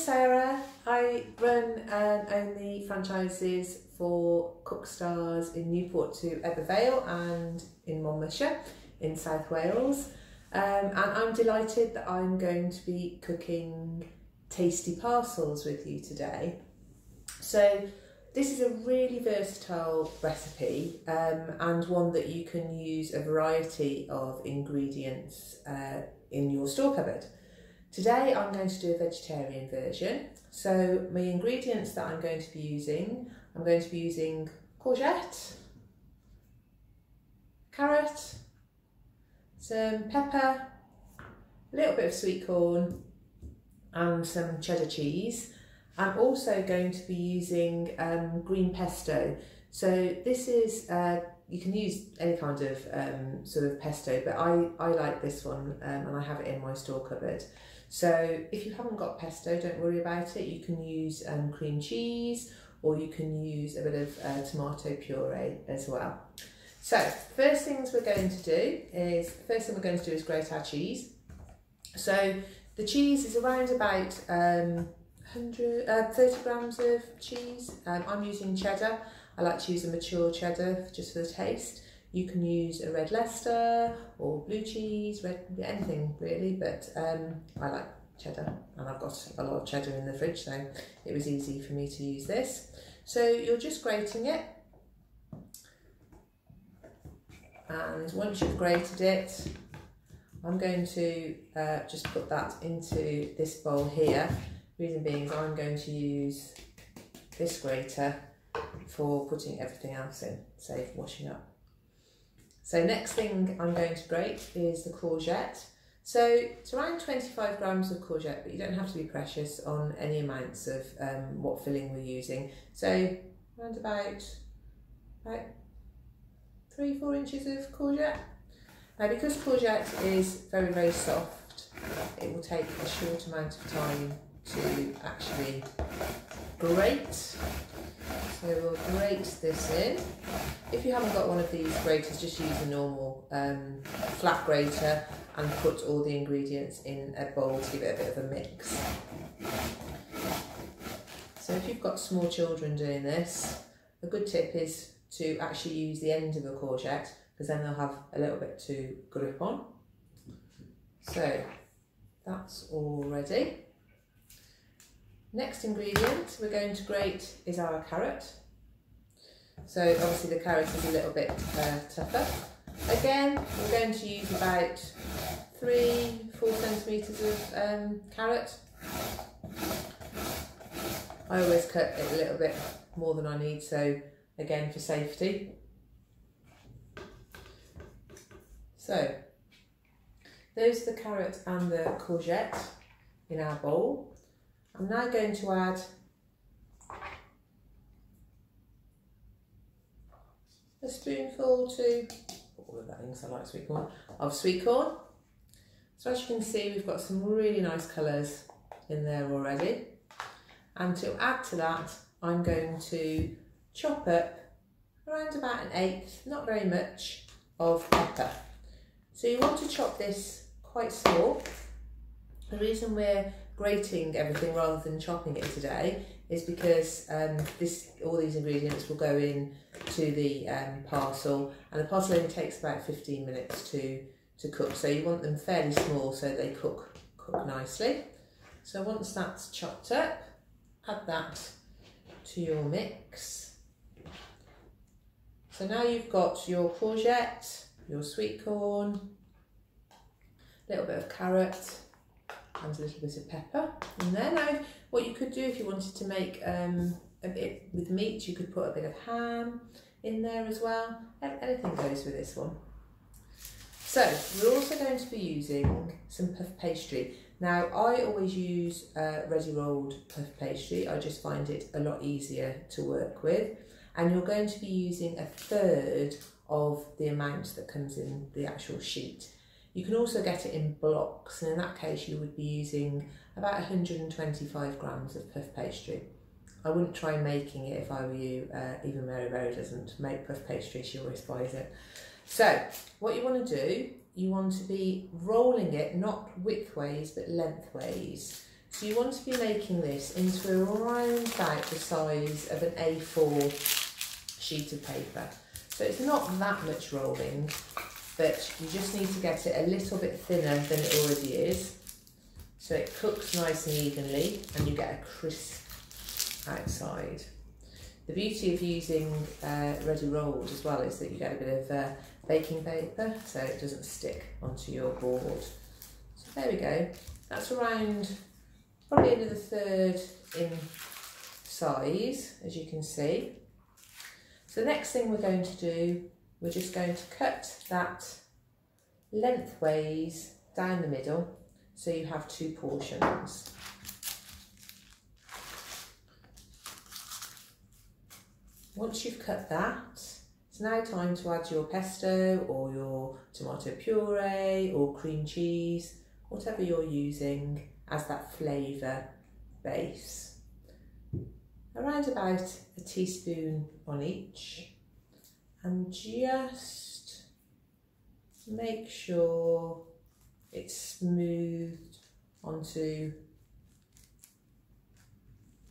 Sara. I run and own the franchises for Cookstars in Newport to Ebbw Vale and in Monmouthshire in South Wales. Um, and I'm delighted that I'm going to be cooking tasty parcels with you today. So this is a really versatile recipe um, and one that you can use a variety of ingredients uh, in your store cupboard. Today I'm going to do a vegetarian version. So my ingredients that I'm going to be using, I'm going to be using courgette, carrot, some pepper, a little bit of sweet corn and some cheddar cheese. I'm also going to be using um, green pesto. So this is, uh, you can use any kind of um, sort of pesto, but I, I like this one um, and I have it in my store cupboard. So if you haven't got pesto, don't worry about it. You can use um, cream cheese or you can use a bit of uh, tomato puree as well. So first things we're going to do is, first thing we're going to do is grate our cheese. So the cheese is around about um, 100, uh, 30 grams of cheese. Um, I'm using cheddar. I like to use a mature cheddar just for the taste. You can use a red Leicester or blue cheese, red anything really, but um, I like cheddar and I've got a lot of cheddar in the fridge so it was easy for me to use this. So you're just grating it and once you've grated it I'm going to uh, just put that into this bowl here. Reason being is I'm going to use this grater for putting everything else in, save washing up. So next thing I'm going to grate is the courgette. So it's around 25 grams of courgette, but you don't have to be precious on any amounts of um, what filling we're using. So around about, about three, four inches of courgette. Now because courgette is very, very soft, it will take a short amount of time to actually grate. So we'll grate this in. If you haven't got one of these graters, just use a normal um, flat grater and put all the ingredients in a bowl to give it a bit of a mix. So if you've got small children doing this, a good tip is to actually use the end of a courgette because then they'll have a little bit to grip on. So that's all ready. Next ingredient we're going to grate is our carrot. So obviously the carrot is a little bit uh, tougher. Again, we're going to use about three, four centimetres of um, carrot. I always cut it a little bit more than I need, so again for safety. So, those are the carrot and the courgette in our bowl. I'm now going to add a spoonful to, all of that because I like sweet corn, of sweet corn. So as you can see, we've got some really nice colours in there already. And to add to that, I'm going to chop up around about an eighth, not very much, of pepper. So you want to chop this quite small. The reason we're grating everything rather than chopping it today is because um, this all these ingredients will go in to the um, parcel and the parcel only takes about 15 minutes to to cook. So you want them fairly small so they cook cook nicely. So once that's chopped up add that to your mix. So now you've got your courgette your sweet corn a little bit of carrot and a little bit of pepper in there. Now, what you could do if you wanted to make um, a bit with meat, you could put a bit of ham in there as well. Anything goes with this one. So, we're also going to be using some puff pastry. Now, I always use uh, ready rolled puff pastry. I just find it a lot easier to work with. And you're going to be using a third of the amount that comes in the actual sheet. You can also get it in blocks and in that case you would be using about 125 grams of puff pastry. I wouldn't try making it if I were you, uh, even Mary Berry doesn't make puff pastry, she always buys it. So what you want to do, you want to be rolling it not widthways but lengthways. So you want to be making this into around about the size of an A4 sheet of paper. So it's not that much rolling, but you just need to get it a little bit thinner than it already is. So it cooks nice and evenly and you get a crisp outside. The beauty of using uh, ready rolled as well is that you get a bit of uh, baking paper so it doesn't stick onto your board. So there we go. That's around probably another third in size as you can see. So the next thing we're going to do, we're just going to cut that lengthways down the middle so you have two portions. Once you've cut that, it's now time to add your pesto or your tomato puree or cream cheese, whatever you're using as that flavour base. Around about a teaspoon on each and just make sure it's smoothed onto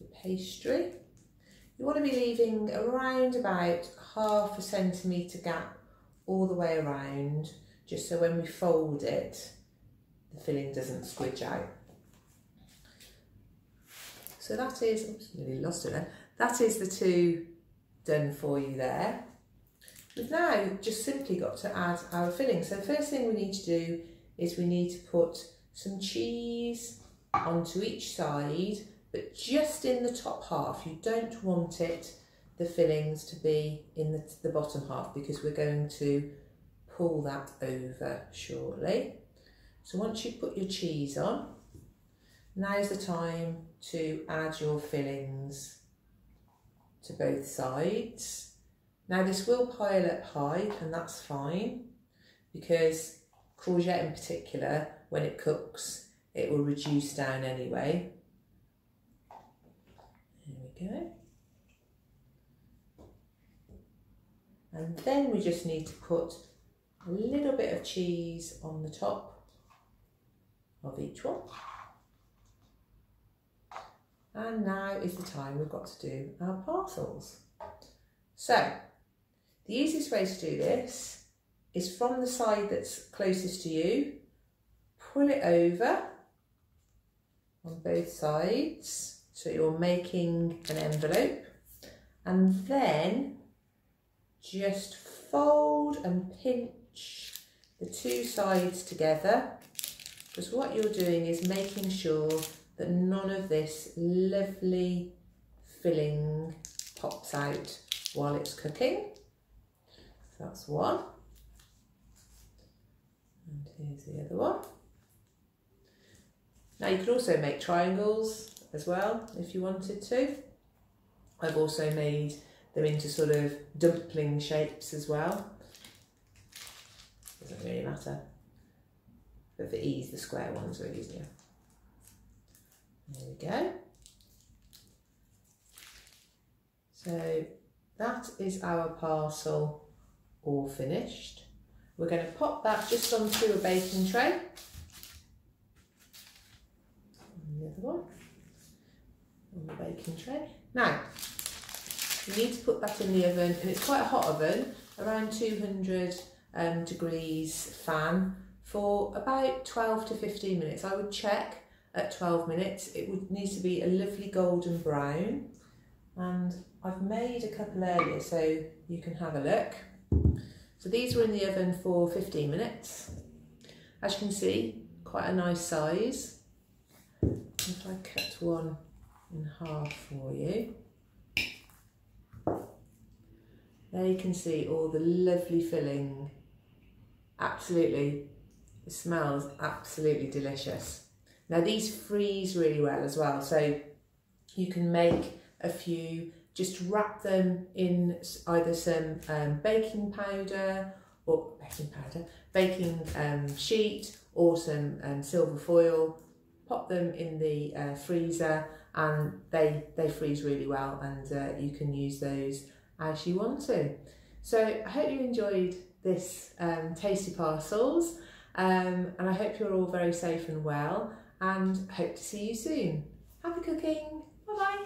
the pastry. You want to be leaving around about half a centimetre gap all the way around, just so when we fold it, the filling doesn't squidge out. So that is, oops, nearly lost it there. That is the two done for you there. We've now just simply got to add our filling. So first thing we need to do is we need to put some cheese onto each side but just in the top half. You don't want it, the fillings to be in the, the bottom half because we're going to pull that over shortly. So once you've put your cheese on, now's the time to add your fillings to both sides. Now this will pile up high and that's fine because courgette in particular, when it cooks, it will reduce down anyway There we go. And then we just need to put a little bit of cheese on the top of each one. And now is the time we've got to do our parcels. So, the easiest way to do this is from the side that's closest to you, pull it over on both sides so you're making an envelope and then just fold and pinch the two sides together because what you're doing is making sure that none of this lovely filling pops out while it's cooking. So that's one. And here's the other one. Now you can also make triangles as well if you wanted to. I've also made them into sort of dumpling shapes as well. Doesn't really matter. But for ease, the square ones are easier. There we go. So that is our parcel all finished. We're going to pop that just onto a baking tray. And the other one on the baking tray. Now, you need to put that in the oven, and it's quite a hot oven, around 200 um, degrees fan for about 12 to 15 minutes. I would check at 12 minutes. It would need to be a lovely golden brown. And I've made a couple earlier so you can have a look. So these were in the oven for 15 minutes. As you can see, quite a nice size. If I cut one in half for you. There you can see all the lovely filling. Absolutely, it smells absolutely delicious. Now these freeze really well as well, so you can make a few, just wrap them in either some um, baking powder or baking powder, baking um, sheet or some um, silver foil, pop them in the uh, freezer and they they freeze really well and uh, you can use those as you want to. So I hope you enjoyed this um, tasty parcels um, and I hope you're all very safe and well and hope to see you soon. Happy cooking. Bye bye.